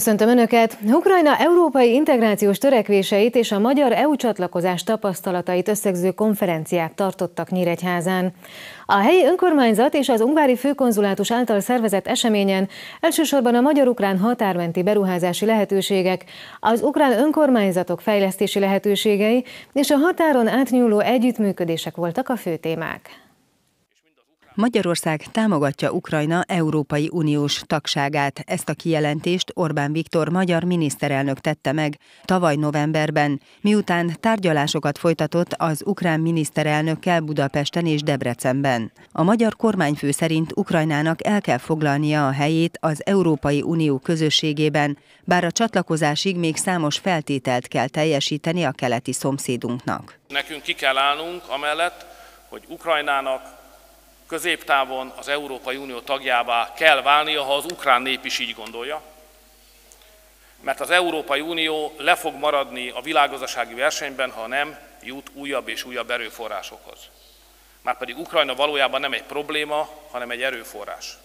Köszöntöm Önöket! Ukrajna európai integrációs törekvéseit és a magyar EU csatlakozás tapasztalatait összegző konferenciát tartottak Nyíregyházán. A helyi önkormányzat és az ungvári főkonzulátus által szervezett eseményen elsősorban a magyar-ukrán határmenti beruházási lehetőségek, az ukrán önkormányzatok fejlesztési lehetőségei és a határon átnyúló együttműködések voltak a fő témák. Magyarország támogatja Ukrajna Európai Uniós tagságát. Ezt a kijelentést Orbán Viktor magyar miniszterelnök tette meg tavaly novemberben, miután tárgyalásokat folytatott az ukrán miniszterelnökkel Budapesten és Debrecenben. A magyar kormányfő szerint Ukrajnának el kell foglalnia a helyét az Európai Unió közösségében, bár a csatlakozásig még számos feltételt kell teljesíteni a keleti szomszédunknak. Nekünk ki kell állnunk amellett, hogy Ukrajnának középtávon az Európai Unió tagjává kell válnia, ha az ukrán nép is így gondolja, mert az Európai Unió le fog maradni a világgazdasági versenyben, ha nem jut újabb és újabb erőforrásokhoz. Márpedig Ukrajna valójában nem egy probléma, hanem egy erőforrás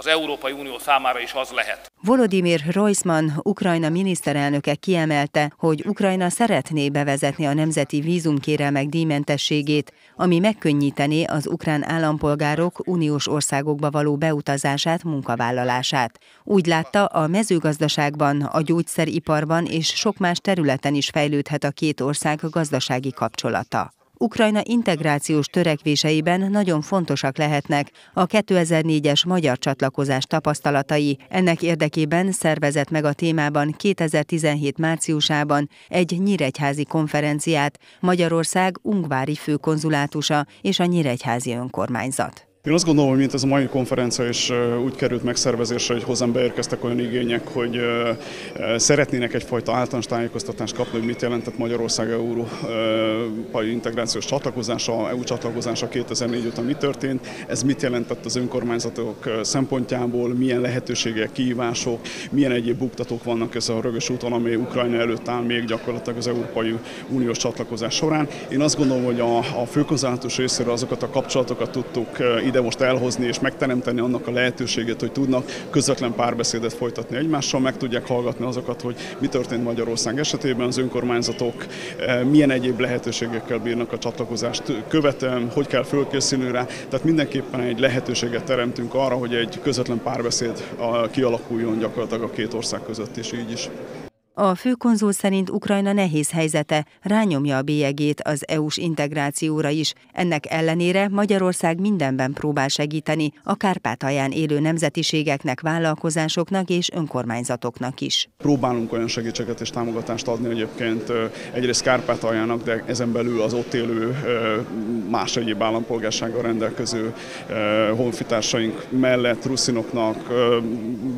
az Európai Unió számára is az lehet. Volodymyr Roisman, Ukrajna miniszterelnöke kiemelte, hogy Ukrajna szeretné bevezetni a nemzeti vízumkérelmek díjmentességét, ami megkönnyítené az ukrán állampolgárok uniós országokba való beutazását, munkavállalását. Úgy látta, a mezőgazdaságban, a gyógyszeriparban és sok más területen is fejlődhet a két ország gazdasági kapcsolata. Ukrajna integrációs törekvéseiben nagyon fontosak lehetnek a 2004-es magyar csatlakozás tapasztalatai. Ennek érdekében szervezett meg a témában 2017 márciusában egy nyíregyházi konferenciát Magyarország Ungvári főkonzulátusa és a nyíregyházi önkormányzat. Én azt gondolom, hogy mint ez a mai konferencia is úgy került megszervezésre, hogy hozzám beérkeztek olyan igények, hogy szeretnének egyfajta általános tájékoztatást kapni, hogy mit jelentett Magyarország európai integrációs csatlakozása, EU csatlakozása 2004 után mi történt, ez mit jelentett az önkormányzatok szempontjából, milyen lehetőségek, kihívások, milyen egyéb buktatók vannak ez a rögös úton, ami Ukrajna előtt áll még gyakorlatilag az Európai Uniós csatlakozás során. Én azt gondolom, hogy a, a főkonzulátus részéről azokat a kapcsolatokat tudtuk ide most elhozni és megteremteni annak a lehetőséget, hogy tudnak közvetlen párbeszédet folytatni egymással, meg tudják hallgatni azokat, hogy mi történt Magyarország esetében, az önkormányzatok eh, milyen egyéb lehetőségekkel bírnak a csatlakozást követően, hogy kell fölkészülni rá. Tehát mindenképpen egy lehetőséget teremtünk arra, hogy egy közvetlen párbeszéd kialakuljon gyakorlatilag a két ország között, és így is. A főkonzul szerint Ukrajna nehéz helyzete rányomja a bélyegét az EU-s integrációra is. Ennek ellenére Magyarország mindenben próbál segíteni a Kárpátalján élő nemzetiségeknek, vállalkozásoknak és önkormányzatoknak is. Próbálunk olyan segítséget és támogatást adni egyébként egyrészt Kárpátaljának, de ezen belül az ott élő más egyéb állampolgársággal rendelkező honfitársaink mellett ruszinoknak,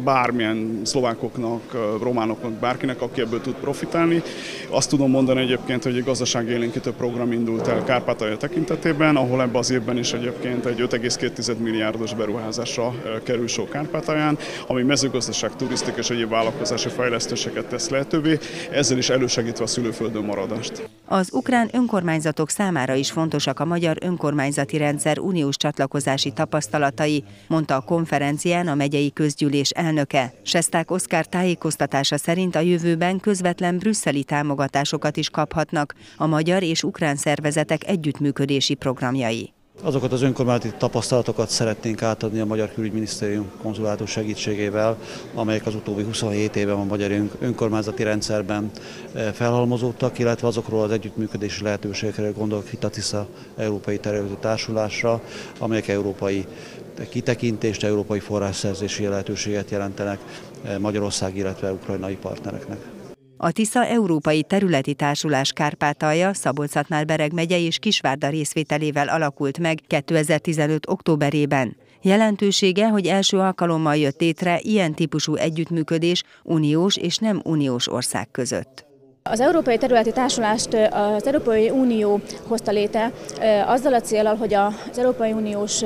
bármilyen szlovákoknak, románoknak, bárkinek, aki ebből tud profitálni. Azt tudom mondani egyébként, hogy egy gazdaságélénkítő program indult el Kárpátalja tekintetében, ahol ebben az évben is egyébként egy 5,2 milliárdos beruházásra kerül sor Kárpátalján, ami mezőgazdaság, turisztik és egyéb vállalkozási fejlesztéseket tesz lehetővé, ezzel is elősegítve a szülőföldön maradást. Az ukrán önkormányzatok számára is fontosak a magyar önkormányzati rendszer uniós csatlakozási tapasztalatai, mondta a konferencián a megyei közgyűlés elnöke. Sesták Oszkár tájékoztatása szerint a jövőben közvetlen brüsszeli támogatásokat is kaphatnak a magyar és ukrán szervezetek együttműködési programjai. Azokat az önkormányzati tapasztalatokat szeretnénk átadni a Magyar Külügyminisztérium konzulátus segítségével, amelyek az utóbbi 27 évben a magyar önkormányzati rendszerben eh, felhalmozódtak, illetve azokról az együttműködési lehetőségekre gondolok itt a TISZA Európai Területi Társulásra, amelyek európai kitekintést, európai forrásszerzési lehetőséget jelentenek Magyarország, illetve ukrajnai partnereknek. A Tisza Európai Területi Társulás Kárpátalja, szabolcs bereg megye és Kisvárda részvételével alakult meg 2015. októberében. Jelentősége, hogy első alkalommal jött létre ilyen típusú együttműködés uniós és nem uniós ország között. Az Európai Területi Társulást az Európai Unió hozta léte azzal a célral, hogy az Európai Uniós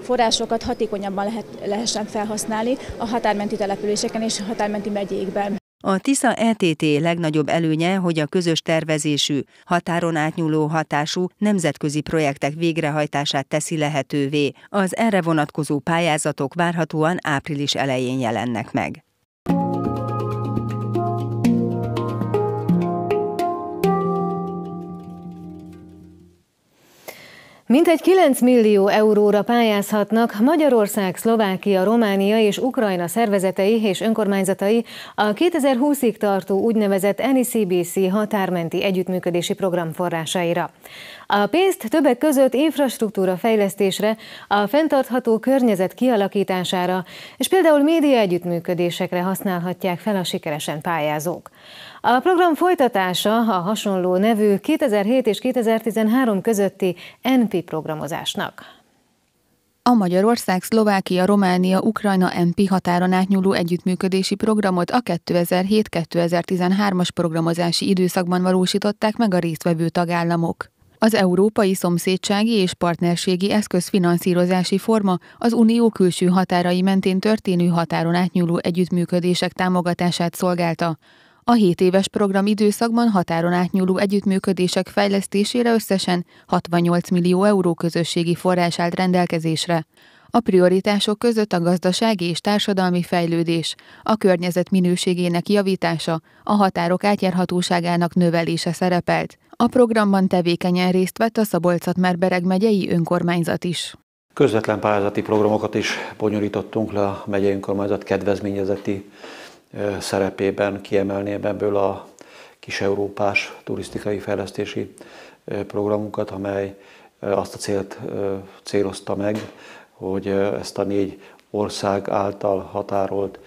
forrásokat hatékonyabban lehet, lehessen felhasználni a határmenti településeken és a határmenti megyékben. A TISZA ETT legnagyobb előnye, hogy a közös tervezésű, határon átnyúló hatású nemzetközi projektek végrehajtását teszi lehetővé. Az erre vonatkozó pályázatok várhatóan április elején jelennek meg. Mintegy 9 millió euróra pályázhatnak Magyarország, Szlovákia, Románia és Ukrajna szervezetei és önkormányzatai a 2020-ig tartó úgynevezett NICBC határmenti együttműködési program forrásaira. A pénzt többek között infrastruktúra fejlesztésre, a fenntartható környezet kialakítására és például média együttműködésekre használhatják fel a sikeresen pályázók. A program folytatása a hasonló nevű 2007 és 2013 közötti NP programozásnak. A Magyarország, Szlovákia, Románia, Ukrajna MP határon átnyúló együttműködési programot a 2007-2013-as programozási időszakban valósították meg a résztvevő tagállamok. Az Európai Szomszédsági és Partnerségi Eszköz finanszírozási forma az unió külső határai mentén történő határon átnyúló együttműködések támogatását szolgálta. A 7 éves program időszakban határon átnyúló együttműködések fejlesztésére összesen 68 millió euró közösségi forrás állt rendelkezésre. A prioritások között a gazdasági és társadalmi fejlődés, a környezet minőségének javítása, a határok átjárhatóságának növelése szerepelt. A programban tevékenyen részt vett a Szabolcs-Szatmár-Bereg megyei önkormányzat is. Közvetlen pályázati programokat is bonyolítottunk le a megyei önkormányzat kedvezményezeti szerepében, kiemelném ebből a kis európás turisztikai fejlesztési programunkat, amely azt a célt célozta meg, hogy ezt a négy ország által határolt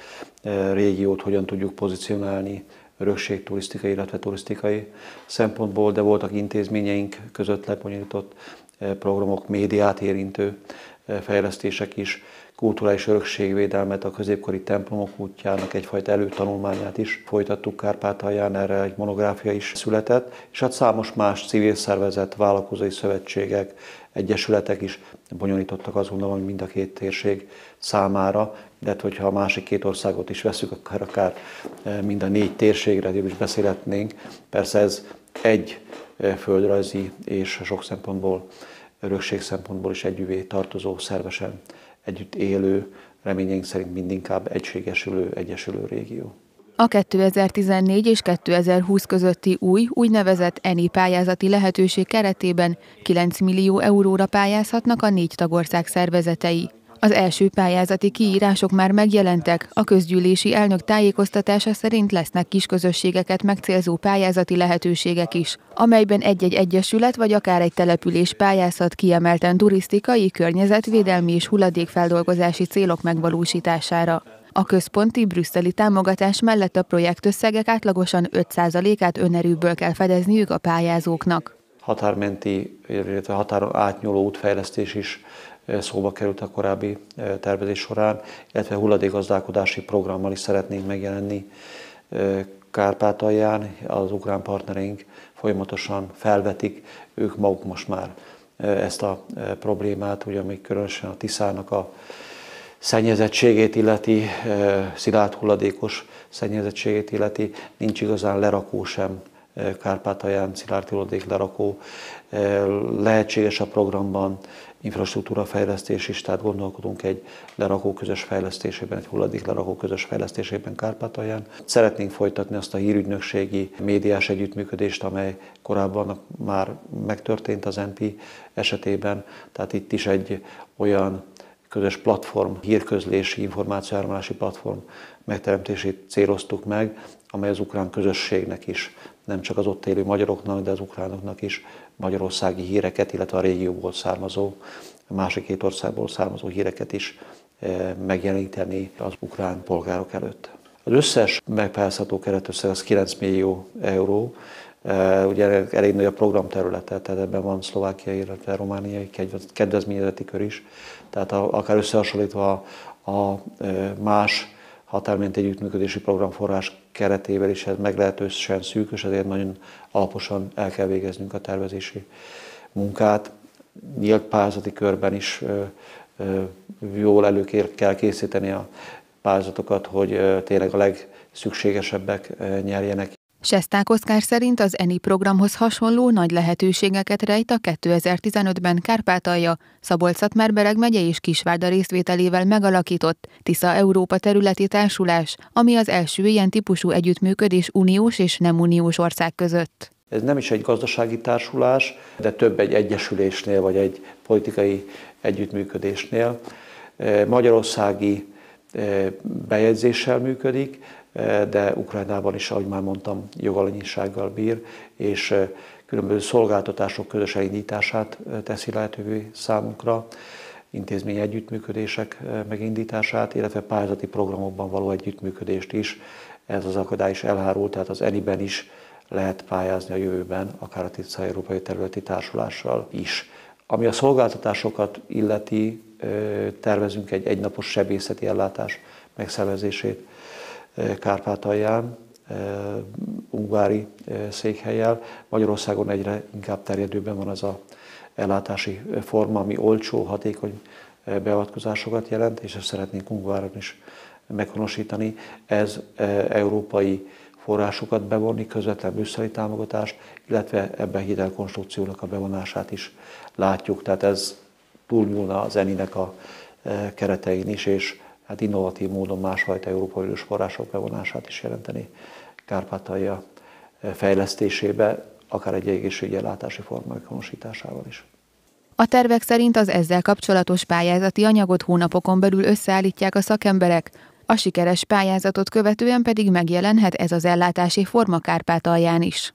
régiót hogyan tudjuk pozícionálni örökségturisztikai, illetve turisztikai szempontból, de voltak intézményeink között lebonyolított programok, médiát érintő fejlesztések is, kulturális örökségvédelmet, a középkori templomok útjának egyfajta előtanulmányát is folytattuk Kárpátalján, erre egy monográfia is született, és hát számos más civil szervezet, vállalkozói szövetségek, egyesületek is bonyolítottak azt gondolom, hogy mind a két térség számára, de hát, hogyha a másik két országot is veszük, akkor akár e, mind a négy térségre is beszélhetnénk. Persze ez egy e, földrajzi és sok szempontból, örökség szempontból is együvé tartozó, szervesen együtt élő, reményeink szerint mindinkább egységesülő, egyesülő régió. A 2014 és 2020 közötti új, úgynevezett ENI pályázati lehetőség keretében 9 millió euróra pályázhatnak a négy tagország szervezetei. Az első pályázati kiírások már megjelentek, a közgyűlési elnök tájékoztatása szerint lesznek kisközösségeket megcélzó pályázati lehetőségek is, amelyben egy-egy egyesület vagy akár egy település pályázhat kiemelten turisztikai, környezetvédelmi és hulladékfeldolgozási célok megvalósítására. A központi brüsszeli támogatás mellett a projektösszegek átlagosan 5%-át önerőből kell fedezniük a pályázóknak. Határmenti, illetve határon átnyúló útfejlesztés is szóba került a korábbi eh, tervezés során, illetve hulladékgazdálkodási programmal is szeretnénk megjelenni eh, Kárpátalján. Az ukrán partnereink folyamatosan felvetik, ők maguk most már ezt a problémát, ugye még különösen a Tiszának a szennyezettségét illeti, szilárd hulladékos szennyezettségét illeti, nincs igazán lerakó sem Kárpátalján, szilárd hulladék lerakó. Lehetséges a programban infrastruktúra fejlesztés is, tehát gondolkodunk egy lerakó közös fejlesztésében, egy hulladék lerakó közös fejlesztésében Kárpátalján. Szeretnénk folytatni azt a hírügynökségi médiás együttműködést, amely korábban már megtörtént az NP esetében, tehát itt is egy olyan közös platform, hírközlési, információáramlási platform megteremtését céloztuk meg, amely az ukrán közösségnek is, nem csak az ott élő magyaroknak, de az ukránoknak is magyarországi híreket, illetve a régióból származó, a másik két országból származó híreket is eh, megjeleníteni az ukrán polgárok előtt. Az összes megpályázható keretösszeg az 9 millió euró, eh, ugye elég nagy a programterülete, tehát ebben van szlovákiai, illetve romániai kedvezményezeti kör is, tehát akár összehasonlítva a, a más határmenti együttműködési programforrás keretével is ez meglehetősen szűkös, ezért nagyon alaposan el kell végeznünk a tervezési munkát. Nyílt pályázati körben is jól elő kell készíteni a pályázatokat, hogy tényleg a legszükségesebbek nyerjenek. Sesták Oszkár szerint az ENI programhoz hasonló nagy lehetőségeket rejt a 2015-ben Kárpátalja, Szabolcs-Szatmár-Bereg megye és Kisvárda részvételével megalakított Tisza Európa területi társulás, ami az első ilyen típusú együttműködés uniós és nem uniós ország között. Ez nem is egy gazdasági társulás, de több egy egyesülésnél, vagy egy politikai együttműködésnél. Magyarországi bejegyzéssel működik, de Ukrajnában is, ahogy már mondtam, jogalanyisággal bír, és különböző szolgáltatások közös elindítását teszi lehetővé számunkra, intézmény együttműködések megindítását, illetve pályázati programokban való együttműködést is. Ez az akadály is elhárult, tehát az ENI-ben is lehet pályázni a jövőben, akár a TICA Európai Területi Társulással is. Ami a szolgáltatásokat illeti, tervezünk egy egynapos sebészeti ellátás megszervezését Kárpátalján, Ungvári székhelyel. Magyarországon egyre inkább terjedőben van ez a ellátási forma, ami olcsó, hatékony beavatkozásokat jelent, és ezt szeretnénk Ungváron is meghonosítani. Ez európai forrásokat bevonni, közvetlen brüsszeli támogatást, illetve ebbe hitelkonstrukciónak a bevonását is látjuk. Tehát ez túlnyúlna az ENI-nek a keretein is, és hát innovatív módon másfajta európai uniós források bevonását is jelenteni Kárpátalja fejlesztésébe, akár egy egészségügyi ellátási meghonosításával is. A tervek szerint az ezzel kapcsolatos pályázati anyagot hónapokon belül összeállítják a szakemberek, a sikeres pályázatot követően pedig megjelenhet ez az ellátási forma Kárpátalján is.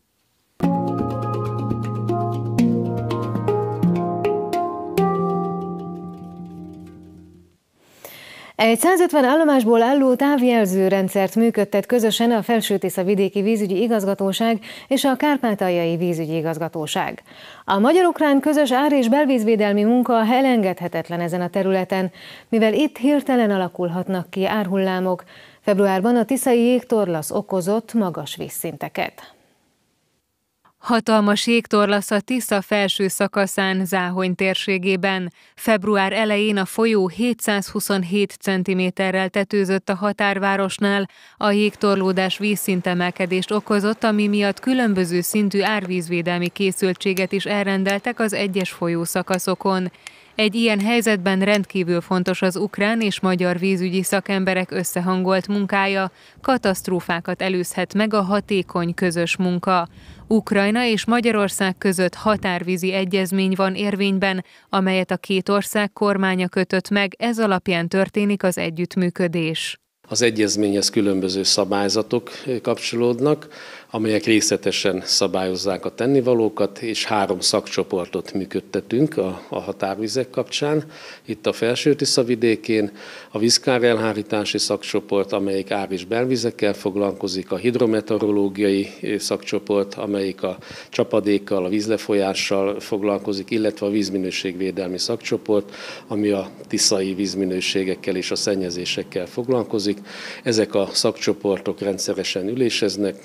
Egy 150 állomásból álló távíjelző rendszert működtet közösen a Felső-Tisza vidéki vízügyi igazgatóság és a Kárpátaljai vízügyi igazgatóság. A magyar-ukrán közös ár- és belvízvédelmi munka elengedhetetlen ezen a területen, mivel itt hirtelen alakulhatnak ki árhullámok. Februárban a tiszai jégtorlasz okozott magas vízszinteket. Hatalmas jégtorlasz a Tisza felső szakaszán Záhony térségében. Február elején a folyó 727 cm-rel tetőzött a határvárosnál. A jégtorlódás vízszintemelkedést okozott, ami miatt különböző szintű árvízvédelmi készültséget is elrendeltek az egyes folyószakaszokon. Egy ilyen helyzetben rendkívül fontos az ukrán és magyar vízügyi szakemberek összehangolt munkája, katasztrófákat előzhet meg a hatékony közös munka. Ukrajna és Magyarország között határvízi egyezmény van érvényben, amelyet a két ország kormánya kötött meg, ez alapján történik az együttműködés. Az egyezményhez különböző szabályzatok kapcsolódnak amelyek részletesen szabályozzák a tennivalókat, és három szakcsoportot működtetünk a, a határvizek kapcsán. Itt a felső vidékén a vízkár elhárítási szakcsoport, amelyik ár- és belvizekkel foglalkozik, a hidrometeorológiai szakcsoport, amelyik a csapadékkal, a vízlefolyással foglalkozik, illetve a vízminőségvédelmi szakcsoport, ami a tiszai vízminőségekkel és a szennyezésekkel foglalkozik. Ezek a szakcsoportok rendszeresen üléseznek,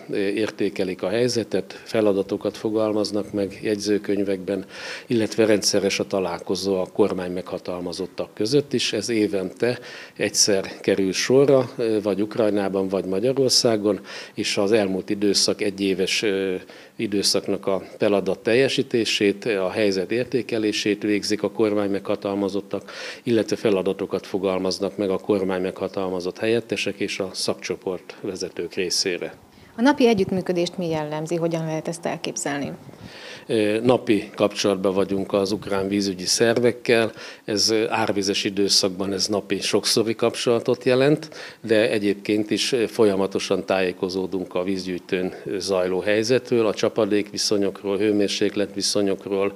értékelik a helyzetet, feladatokat fogalmaznak meg jegyzőkönyvekben, illetve rendszeres a találkozó a kormány meghatalmazottak között is. Ez évente egyszer kerül sorra, vagy Ukrajnában, vagy Magyarországon, és az elmúlt időszak egyéves időszaknak a feladat teljesítését, a helyzet értékelését végzik a kormány meghatalmazottak, illetve feladatokat fogalmaznak meg a kormány meghatalmazott helyettesek és a szakcsoport vezetők részére. A napi együttműködést mi jellemzi, hogyan lehet ezt elképzelni? Napi kapcsolatban vagyunk az ukrán vízügyi szervekkel. Ez árvizes időszakban ez napi sokszori kapcsolatot jelent, de egyébként is folyamatosan tájékozódunk a vízgyűjtőn zajló helyzetről, a csapadék viszonyokról, hőmérséklet viszonyokról,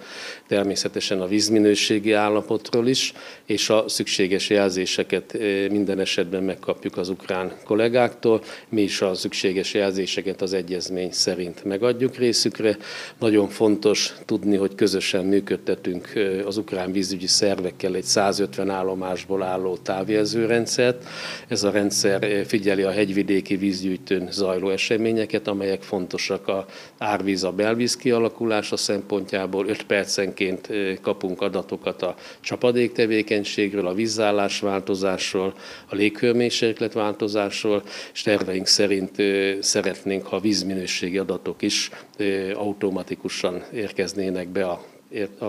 természetesen a vízminőségi állapotról is, és a szükséges jelzéseket minden esetben megkapjuk az ukrán kollégáktól. Mi is a szükséges jelzéseket az egyezmény szerint megadjuk részükre. Nagyon fontos fontos tudni, hogy közösen működtetünk az ukrán vízügyi szervekkel egy 150 állomásból álló távjelzőrendszert. Ez a rendszer figyeli a hegyvidéki vízgyűjtőn zajló eseményeket, amelyek fontosak a árvíz, a belvíz kialakulása szempontjából. 5 percenként kapunk adatokat a csapadék tevékenységről, a vízállás változásról, a léghőmérséklet változásról, és terveink szerint szeretnénk, ha vízminőségi adatok is automatikusan érkeznének be a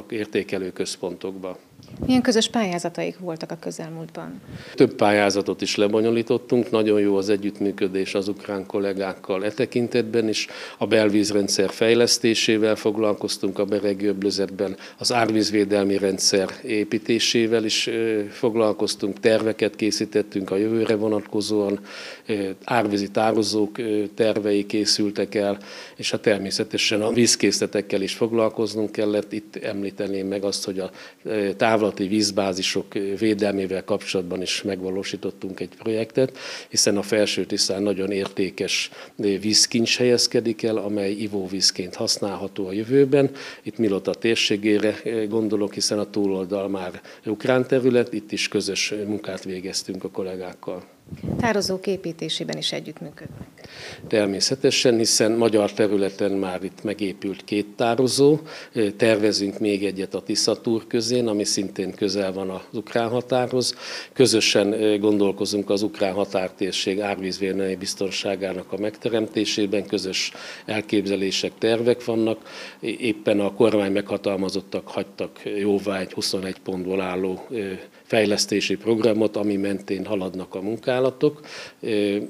értékelő központokba. Milyen közös pályázataik voltak a közelmúltban? Több pályázatot is lebonyolítottunk, nagyon jó az együttműködés az ukrán kollégákkal e tekintetben is. A belvízrendszer fejlesztésével foglalkoztunk a beregi öblözetben, az árvízvédelmi rendszer építésével is foglalkoztunk, terveket készítettünk a jövőre vonatkozóan, árvízi tározók tervei készültek el, és a természetesen a vízkészletekkel is foglalkoznunk kellett. Itt említeném meg azt, hogy a távlati vízbázisok védelmével kapcsolatban is megvalósítottunk egy projektet, hiszen a felső Tiszán nagyon értékes vízkincs helyezkedik el, amely ivóvízként használható a jövőben. Itt Milota térségére gondolok, hiszen a túloldal már ukrán terület, itt is közös munkát végeztünk a kollégákkal. Tározók építésében is együttműködnek. Természetesen, hiszen magyar területen már itt megépült két tározó, tervezünk még egyet a Tiszatúr közén, ami szintén közel van az ukrán határhoz. Közösen gondolkozunk az ukrán határtérség árvízvédelmi biztonságának a megteremtésében, közös elképzelések, tervek vannak. Éppen a kormány meghatalmazottak hagytak jóvá egy 21 pontból álló fejlesztési programot, ami mentén haladnak a munkálatok.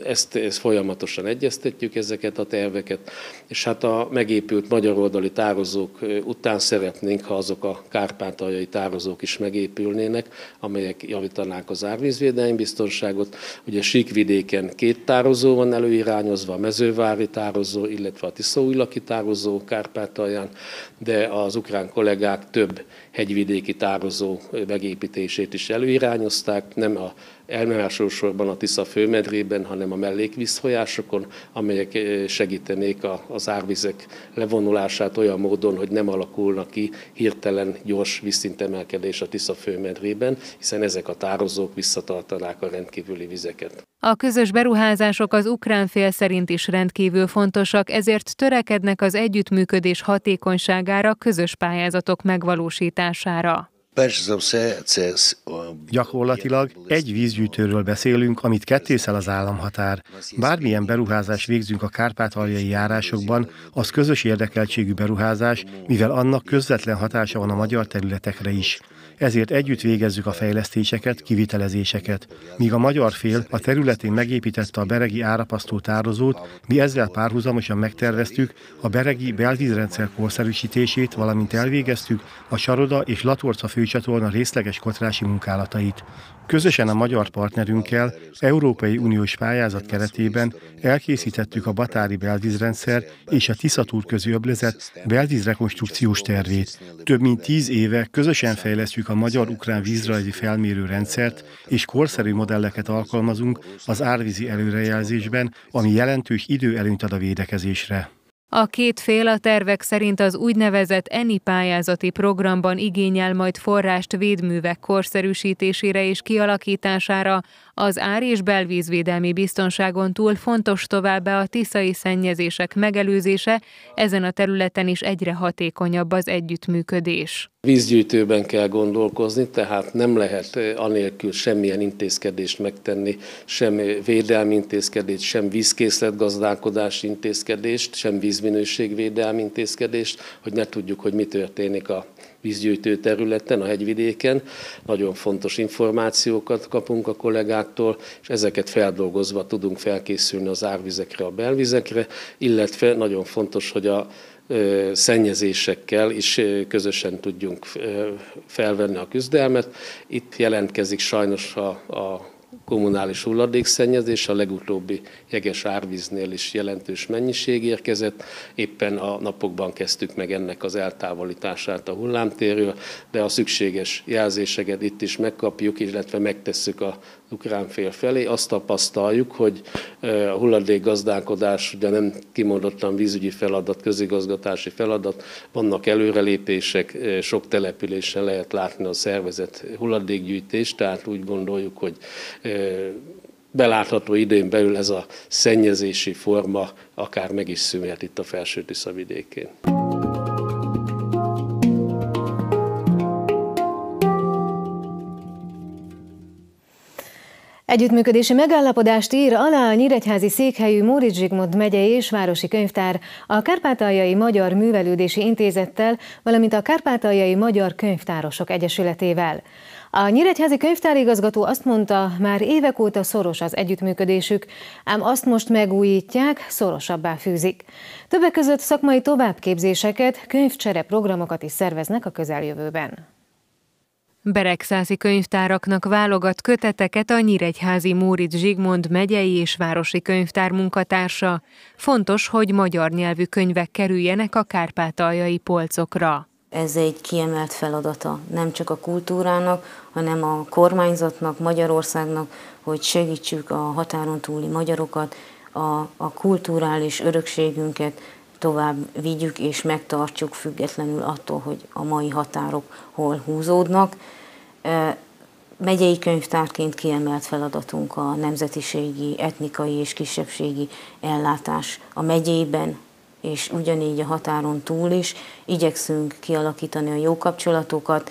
Ezt, ezt folyamatosan egyeztetjük ezeket a terveket, és hát a megépült magyar oldali tározók után szeretnénk, ha azok a kárpátaljai tározók is megépülnének, amelyek javítanák az árvízvédelmi biztonságot. Ugye Síkvidéken két tározó van előirányozva, a mezővári tározó, illetve a Tiszaújlaki tározó Kárpátalján, de az ukrán kollégák több hegyvidéki tározó megépítését is előirányozták, nem a elsősorban a Tisza főmedrében, hanem a mellékvízfolyásokon, amelyek eh, segítenék az árvizek levonulását olyan módon, hogy nem alakulnak ki hirtelen gyors vízszintemelkedés a Tisza főmedrében, hiszen ezek a tározók visszatartanák a rendkívüli vizeket. A közös beruházások az ukrán fél szerint is rendkívül fontosak, ezért törekednek az együttműködés hatékonyságára, közös pályázatok megvalósítására. Gyakorlatilag egy vízgyűjtőről beszélünk, amit kettészel az államhatár. Bármilyen beruházás végzünk a kárpátaljai járásokban, az közös érdekeltségű beruházás, mivel annak közvetlen hatása van a magyar területekre is ezért együtt végezzük a fejlesztéseket, kivitelezéseket. Míg a magyar fél a területén megépítette a beregi árapasztó tározót, mi ezzel párhuzamosan megterveztük a beregi belvízrendszer korszerűsítését, valamint elvégeztük a Saroda és Latorca főcsatorna részleges kotrási munkálatait. Közösen a magyar partnerünkkel Európai Uniós pályázat keretében elkészítettük a Batári belvízrendszer és a Tiszatúr közű öblezet belvízrekonstrukciós tervét. Több mint tíz éve közösen fejlesztjük a magyar-ukrán vízrajzi felmérő rendszert, és korszerű modelleket alkalmazunk az árvízi előrejelzésben, ami jelentős időelőnyt ad a védekezésre. A két fél a tervek szerint az úgynevezett ENI pályázati programban igényel majd forrást védművek korszerűsítésére és kialakítására, az ár- és belvízvédelmi biztonságon túl fontos továbbá a tiszai szennyezések megelőzése, ezen a területen is egyre hatékonyabb az együttműködés. Vízgyűjtőben kell gondolkozni, tehát nem lehet eh, anélkül semmilyen intézkedést megtenni, sem védelmi intézkedést, sem vízkészletgazdálkodási intézkedést, sem vízminőségvédelmi intézkedést, hogy ne tudjuk, hogy mi történik a vízgyűjtő területen, a hegyvidéken. Nagyon fontos információkat kapunk a kollégáktól, és ezeket feldolgozva tudunk felkészülni az árvizekre, a belvizekre, illetve nagyon fontos, hogy a szennyezésekkel is közösen tudjunk felvenni a küzdelmet. Itt jelentkezik sajnos a, a kommunális hulladékszennyezés, a legutóbbi jeges árvíznél is jelentős mennyiség érkezett. Éppen a napokban kezdtük meg ennek az eltávolítását a hullámtérről, de a szükséges jelzéseket itt is megkapjuk, illetve megtesszük a ukrán fél felé. Azt tapasztaljuk, hogy a hulladékgazdálkodás ugye nem kimondottan vízügyi feladat, közigazgatási feladat, vannak előrelépések, sok településen lehet látni a szervezet hulladékgyűjtést, tehát úgy gondoljuk, hogy belátható idén belül ez a szennyezési forma akár meg is szűnhet itt a felső Tisza vidékén. Együttműködési megállapodást ír alá a Nyíregyházi székhelyű Móricz Zsigmond megyei és városi könyvtár a Kárpátaljai Magyar Művelődési Intézettel, valamint a Kárpátaljai Magyar Könyvtárosok Egyesületével. A Nyíregyházi könyvtárigazgató azt mondta, már évek óta szoros az együttműködésük, ám azt most megújítják, szorosabbá fűzik. Többek között szakmai továbbképzéseket, könyvcsere programokat is szerveznek a közeljövőben. Beregszászi könyvtáraknak válogat köteteket a Nyíregyházi Móricz Zsigmond megyei és városi könyvtár munkatársa. Fontos, hogy magyar nyelvű könyvek kerüljenek a kárpátaljai polcokra. Ez egy kiemelt feladata nem csak a kultúrának, hanem a kormányzatnak, Magyarországnak, hogy segítsük a határon túli magyarokat, a, a kulturális örökségünket tovább vigyük és megtartjuk függetlenül attól, hogy a mai határok hol húzódnak. Megyei könyvtárként kiemelt feladatunk a nemzetiségi, etnikai és kisebbségi ellátás a megyében, és ugyanígy a határon túl is igyekszünk kialakítani a jó kapcsolatokat,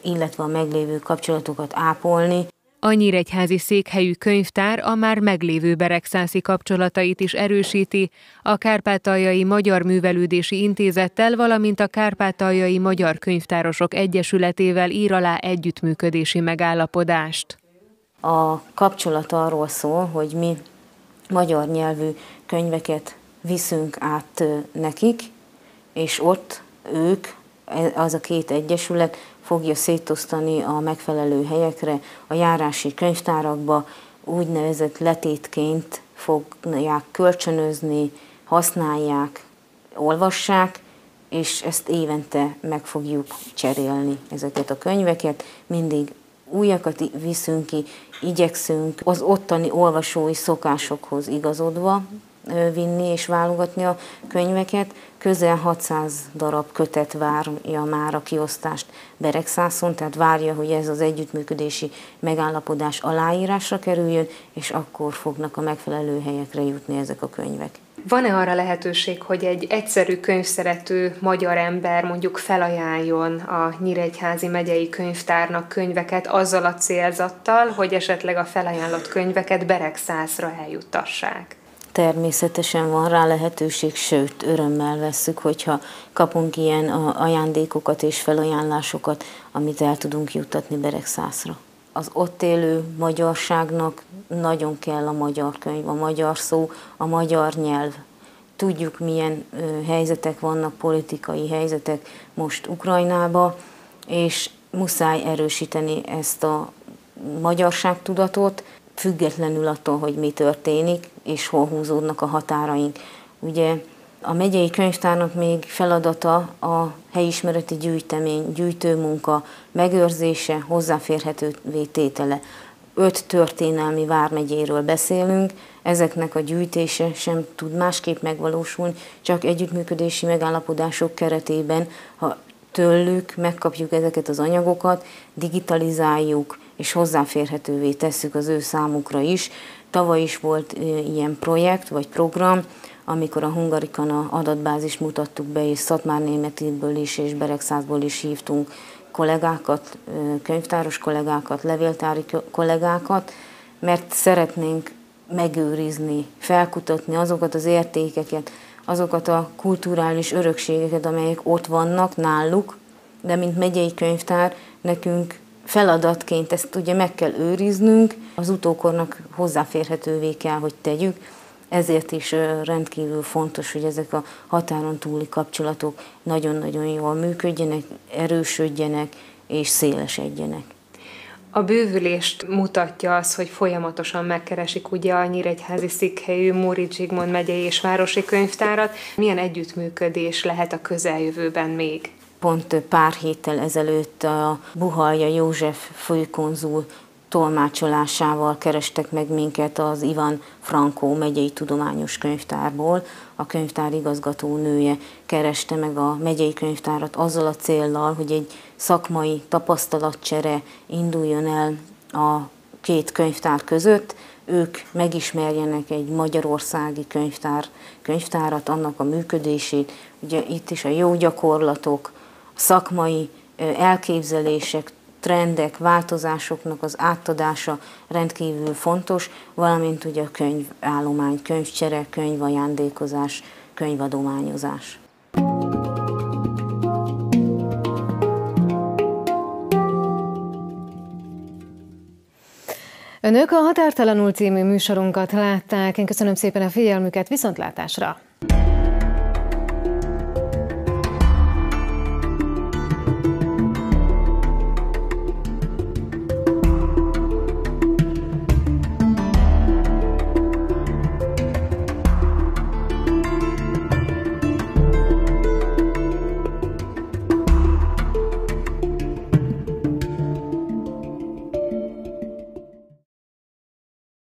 illetve a meglévő kapcsolatokat ápolni. A Nyíregyházi székhelyű könyvtár a már meglévő beregszászi kapcsolatait is erősíti, a Kárpátaljai Magyar Művelődési Intézettel, valamint a Kárpátaljai Magyar Könyvtárosok Egyesületével ír alá együttműködési megállapodást. A kapcsolat arról szól, hogy mi magyar nyelvű könyveket viszünk át nekik, és ott ők, e, az a két egyesület fogja szétosztani a megfelelő helyekre, a járási könyvtárakba, úgynevezett letétként fogják kölcsönözni, használják, olvassák, és ezt évente meg fogjuk cserélni ezeket a könyveket. Mindig újakat viszünk ki, igyekszünk az ottani olvasói szokásokhoz igazodva vinni és válogatni a könyveket. Közel 600 darab kötet várja már a kiosztást Beregszászon, tehát várja, hogy ez az együttműködési megállapodás aláírásra kerüljön, és akkor fognak a megfelelő helyekre jutni ezek a könyvek. Van-e arra lehetőség, hogy egy egyszerű könyvszerető magyar ember mondjuk felajánljon a Nyíregyházi megyei könyvtárnak könyveket azzal a célzattal, hogy esetleg a felajánlott könyveket Beregszászra eljuttassák? Természetesen van rá lehetőség, sőt, örömmel vesszük, hogyha kapunk ilyen ajándékokat és felajánlásokat, amit el tudunk juttatni Beregszászra. Az ott élő magyarságnak nagyon kell a magyar könyv, a magyar szó, a magyar nyelv. Tudjuk, milyen helyzetek vannak, politikai helyzetek most Ukrajnába, és muszáj erősíteni ezt a magyarságtudatot, függetlenül attól, hogy mi történik, és hol húzódnak a határaink. Ugye a megyei könyvtárnak még feladata a helyismereti gyűjtemény, gyűjtőmunka megőrzése, hozzáférhetővé tétele. Öt történelmi vármegyéről beszélünk, ezeknek a gyűjtése sem tud másképp megvalósulni, csak együttműködési megállapodások keretében, ha tőlük megkapjuk ezeket az anyagokat, digitalizáljuk, és hozzáférhetővé tesszük az ő számukra is. Tavaly is volt ilyen projekt vagy program, amikor a Hungarikana adatbázis mutattuk be, és Szatmár Németiből is, és Beregszázból is hívtunk kollégákat, könyvtáros kollégákat, levéltári kollégákat, mert szeretnénk megőrizni, felkutatni azokat az értékeket, azokat a kulturális örökségeket, amelyek ott vannak náluk, de mint megyei könyvtár nekünk feladatként ezt ugye meg kell őriznünk, az utókornak hozzáférhetővé kell, hogy tegyük, ezért is rendkívül fontos, hogy ezek a határon túli kapcsolatok nagyon-nagyon jól működjenek, erősödjenek és szélesedjenek. A bővülést mutatja az, hogy folyamatosan megkeresik ugye a Nyíregyházi székhelyű Móricz Zsigmond megyei és városi könyvtárat. Milyen együttműködés lehet a közeljövőben még? Pont pár héttel ezelőtt a Buhalja József főkonzul tolmácsolásával kerestek meg minket az Ivan Frankó megyei tudományos könyvtárból. A könyvtár igazgató nője kereste meg a megyei könyvtárat azzal a céllal, hogy egy szakmai tapasztalatcsere induljon el a két könyvtár között, ők megismerjenek egy magyarországi könyvtár, könyvtárat, annak a működését, ugye itt is a jó gyakorlatok, szakmai elképzelések, trendek, változásoknak az átadása rendkívül fontos, valamint ugye a könyvállomány, könyvcsere, könyvajándékozás, könyvadományozás. Önök a Határtalanul című műsorunkat látták. Én köszönöm szépen a figyelmüket, viszontlátásra!